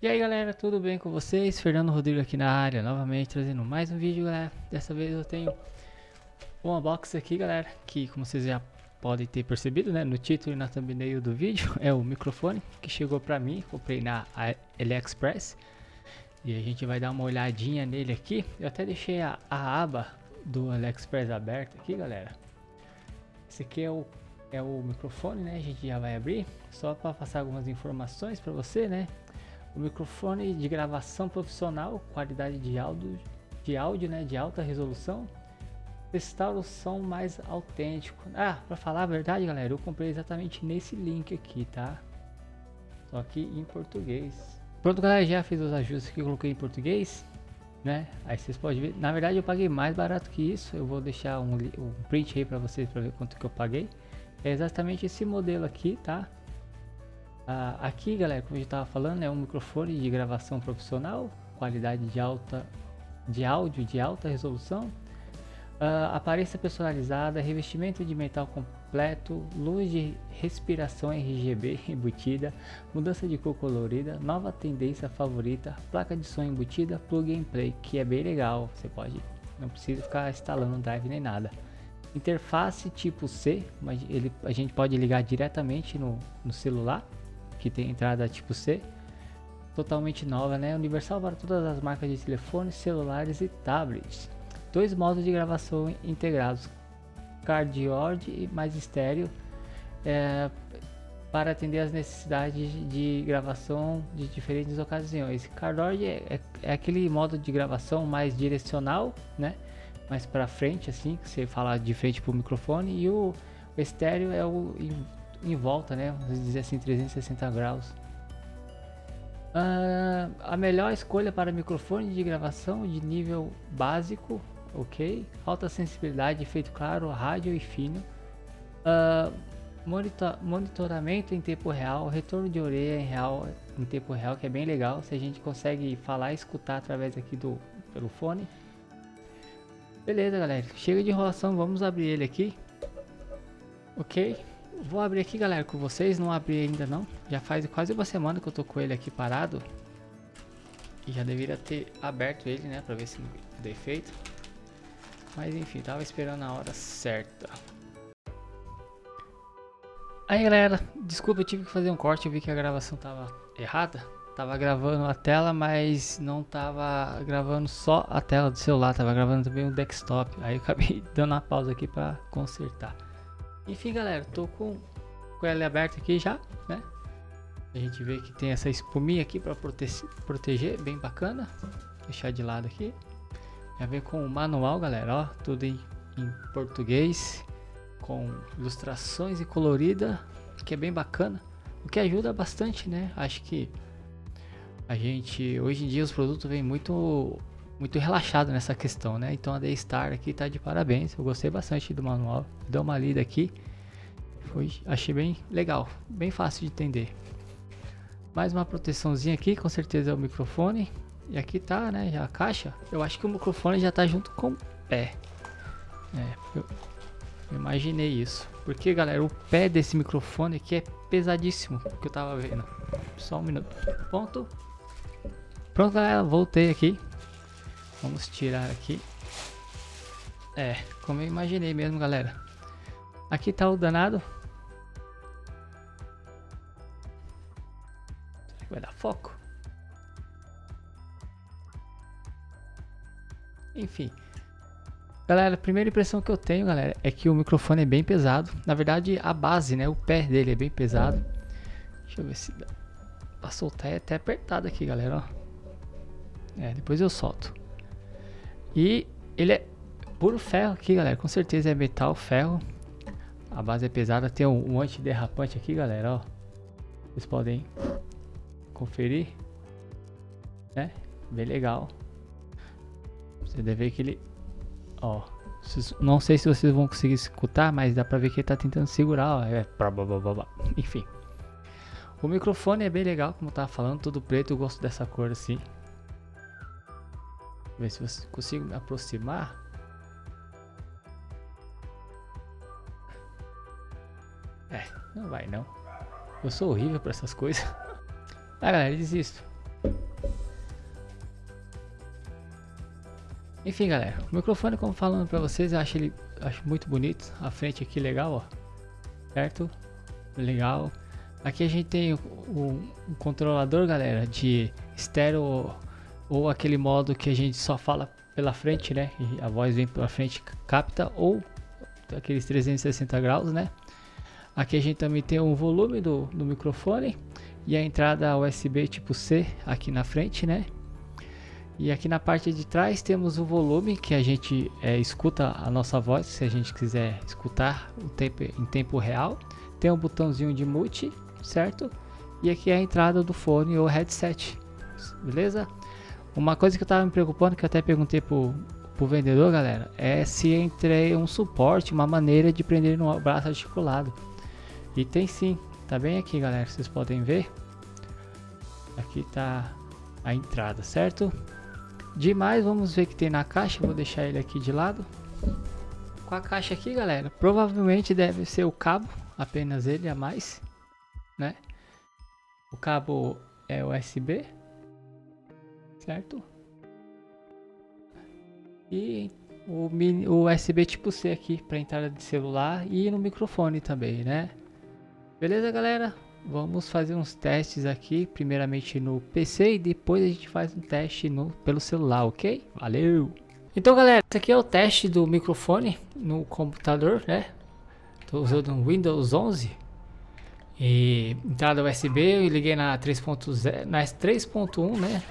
E aí galera, tudo bem com vocês? Fernando Rodrigo aqui na área, novamente trazendo mais um vídeo galera Dessa vez eu tenho um unboxing aqui galera Que como vocês já podem ter percebido né, no título e na thumbnail do vídeo É o microfone que chegou pra mim, comprei na AliExpress E a gente vai dar uma olhadinha nele aqui Eu até deixei a, a aba do AliExpress aberta aqui galera Esse aqui é o é o microfone, né? A gente já vai abrir, só para passar algumas informações para você, né? O microfone de gravação profissional, qualidade de áudio, de áudio, né, de alta resolução. Testar o som mais autêntico. Ah, para falar a verdade, galera, eu comprei exatamente nesse link aqui, tá? Só que em português. Pronto, galera, já fiz os ajustes que eu coloquei em português, né? Aí vocês podem ver. Na verdade, eu paguei mais barato que isso. Eu vou deixar um, um print aí para vocês para ver quanto que eu paguei. É exatamente esse modelo aqui, tá? Ah, aqui, galera, como eu estava falando, é um microfone de gravação profissional, qualidade de alta de áudio de alta resolução, ah, aparência personalizada, revestimento de metal completo, luz de respiração RGB embutida, mudança de cor colorida, nova tendência favorita, placa de som embutida, plug and play, que é bem legal. Você pode, não precisa ficar instalando drive nem nada. Interface tipo C, mas ele, a gente pode ligar diretamente no, no celular que tem entrada tipo C, totalmente nova, né? Universal para todas as marcas de telefones, celulares e tablets. Dois modos de gravação integrados, cardioid e mais estéreo, é, para atender as necessidades de gravação de diferentes ocasiões. Cardioid é, é, é aquele modo de gravação mais direcional, né? Mais para frente, assim, que você fala de frente para o microfone, e o estéreo é o em volta, né? Vamos dizer assim, 360 graus. Uh, a melhor escolha para microfone de gravação de nível básico, ok? Alta sensibilidade, efeito claro, rádio e fino. Uh, monitor, monitoramento em tempo real, retorno de orelha em real em tempo real, que é bem legal. Se a gente consegue falar e escutar através aqui do pelo fone. Beleza, galera. Chega de enrolação, vamos abrir ele aqui. Ok? Vou abrir aqui, galera, com vocês. Não abri ainda não. Já faz quase uma semana que eu tô com ele aqui parado. E já deveria ter aberto ele, né? Pra ver se não deu efeito. Mas enfim, tava esperando a hora certa. Aí, galera. Desculpa, eu tive que fazer um corte. Eu vi que a gravação tava errada. Tava gravando a tela, mas não tava gravando só a tela do celular. Tava gravando também o desktop. Aí eu acabei dando uma pausa aqui pra consertar. Enfim, galera, tô com, com ela aberta aqui já, né? A gente vê que tem essa espuminha aqui para prote proteger, bem bacana. Deixar de lado aqui. Já vem com o manual, galera, ó, tudo em, em português, com ilustrações e colorida, que é bem bacana. O que ajuda bastante, né? Acho que a gente, hoje em dia os produtos vêm muito muito relaxado nessa questão, né? Então a Daystar aqui tá de parabéns. Eu gostei bastante do manual. Dou uma lida aqui. Foi, achei bem legal, bem fácil de entender. Mais uma proteçãozinha aqui, com certeza é o microfone. E aqui tá, né, já a caixa. Eu acho que o microfone já tá junto com o pé. É, eu imaginei isso. Porque, galera, o pé desse microfone aqui é pesadíssimo, que eu tava vendo. Só um minuto. Ponto. Pronto, galera, voltei aqui. Vamos tirar aqui. É, como eu imaginei mesmo, galera. Aqui tá o danado. Será que vai dar foco? Enfim. Galera, a primeira impressão que eu tenho, galera, é que o microfone é bem pesado. Na verdade, a base, né, o pé dele é bem pesado. Deixa eu ver se dá pra soltar. É até apertado aqui, galera, ó. É, depois eu solto. E ele é puro ferro aqui, galera. Com certeza é metal, ferro. A base é pesada. Tem um, antiderrapante aqui, galera, ó. Vocês podem conferir. Né? Bem legal. Você deve ver que ele... Ó. Não sei se vocês vão conseguir escutar, mas dá pra ver que ele tá tentando segurar, ó. É... Enfim. O microfone é bem legal, como eu tava falando. Tudo preto, eu gosto dessa cor assim. Ver se você consigo me aproximar. É, não vai não. Eu sou horrível para essas coisas. Ah, galera, desisto. Enfim, galera, o microfone, como falando para vocês, eu acho ele acho muito bonito. A frente aqui legal, ó. Certo? Legal. Aqui a gente tem um, um controlador, galera, de estéreo ou aquele modo que a gente só fala pela frente, né? E a voz vem pela frente, capta, ou aqueles 360 graus, né? Aqui a gente também tem o volume do, do microfone e a entrada USB tipo C aqui na frente, né? E aqui na parte de trás temos o volume que a gente é, escuta a nossa voz, se a gente quiser escutar o tempo, em tempo real. Tem um botãozinho de mute, certo? E aqui é a entrada do fone ou headset, beleza? Uma coisa que eu tava me preocupando, que eu até perguntei pro, pro vendedor, galera, é se entrei um suporte, uma maneira de prender no braço articulado. E tem sim, tá bem aqui, galera, vocês podem ver. Aqui tá a entrada, certo? Demais, vamos ver o que tem na caixa. Vou deixar ele aqui de lado. Com a caixa aqui, galera, provavelmente deve ser o cabo, apenas ele a mais, né? O cabo é USB, certo? E o, mini, o USB tipo C aqui para entrada de celular e no microfone também, né? Beleza, galera? Vamos fazer uns testes aqui, primeiramente no PC e depois a gente faz um teste no, pelo celular, ok? Valeu! Então galera, esse aqui é o teste do microfone no computador, né? Estou usando um Windows 11 e entrada USB, eu liguei na 3.0, na 3.1, né?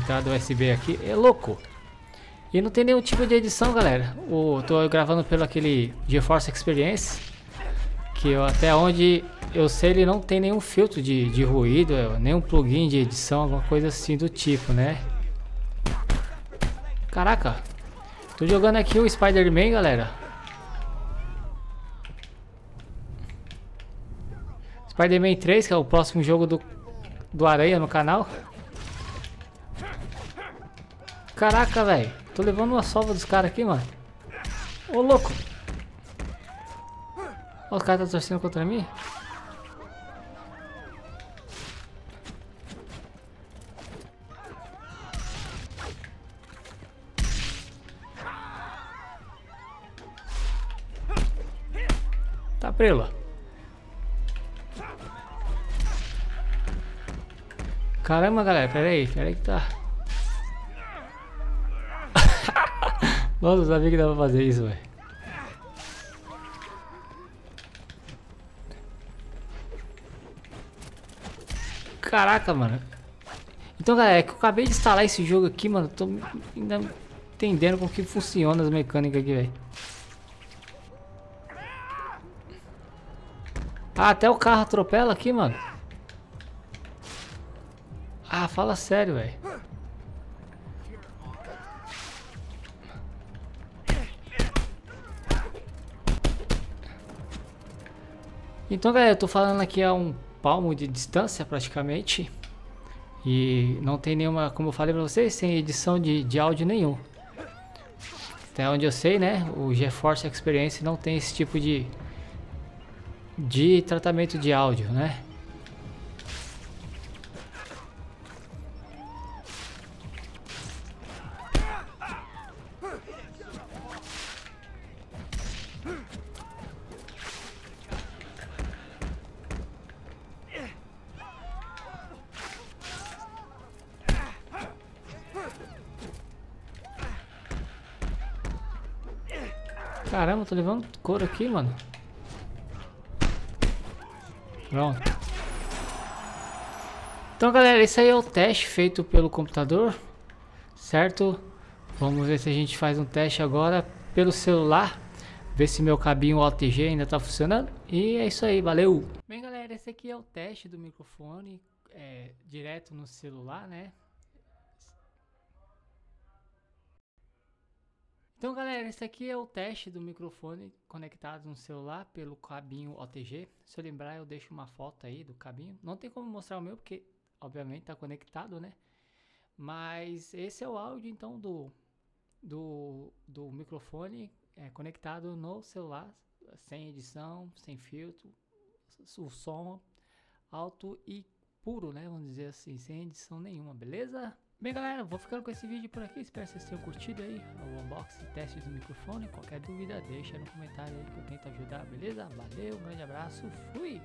Entrada USB aqui, é louco! E não tem nenhum tipo de edição, galera. O, tô gravando pelo aquele GeForce Experience, que eu, até onde eu sei ele não tem nenhum filtro de, de ruído, é, nenhum plugin de edição, alguma coisa assim do tipo, né? Caraca, tô jogando aqui o Spider-Man, galera. Spider-Man 3, que é o próximo jogo do, do Aranha no canal. Caraca, velho. Tô levando uma sova dos caras aqui, mano. Ô, louco. Ó, os caras tá torcendo contra mim. Tá prela. Caramba, galera, pera aí, pera aí que tá... Nossa, eu sabia que dava pra fazer isso, velho. Caraca, mano. Então, galera, é que eu acabei de instalar esse jogo aqui, mano. Tô ainda entendendo como que funciona as mecânicas aqui, velho. Ah, até o carro atropela aqui, mano. Ah, fala sério, velho. Então, galera, eu tô falando aqui a um palmo de distância, praticamente. E não tem nenhuma, como eu falei pra vocês, sem edição de, de áudio nenhum. Até onde eu sei, né, o GeForce Experience não tem esse tipo de, de tratamento de áudio, né? Caramba, tô levando couro aqui, mano. Pronto. Então, galera, esse aí é o teste feito pelo computador, certo? Vamos ver se a gente faz um teste agora pelo celular. Ver se meu cabinho OTG ainda tá funcionando. E é isso aí, valeu! Bem, galera, esse aqui é o teste do microfone é, direto no celular, né? Então galera, esse aqui é o teste do microfone conectado no celular pelo cabinho OTG. Se eu lembrar eu deixo uma foto aí do cabinho. Não tem como mostrar o meu porque obviamente está conectado, né? Mas esse é o áudio então do, do, do microfone é, conectado no celular, sem edição, sem filtro, o som alto e puro, né? Vamos dizer assim, sem edição nenhuma, beleza? Bem galera, vou ficando com esse vídeo por aqui, espero que vocês tenham curtido aí o unboxing, teste do microfone, qualquer dúvida deixa no comentário aí que eu tento ajudar, beleza? Valeu, um grande abraço, fui!